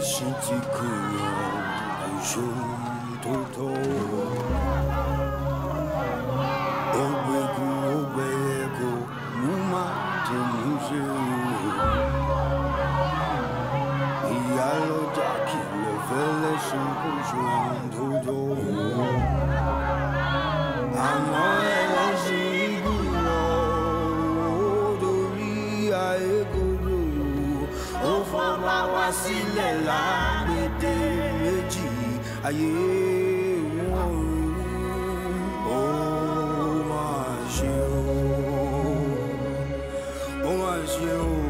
Je suis. sílẹ̀ see méjì ayé wọn ò máa ṣe o ó máa ṣe o.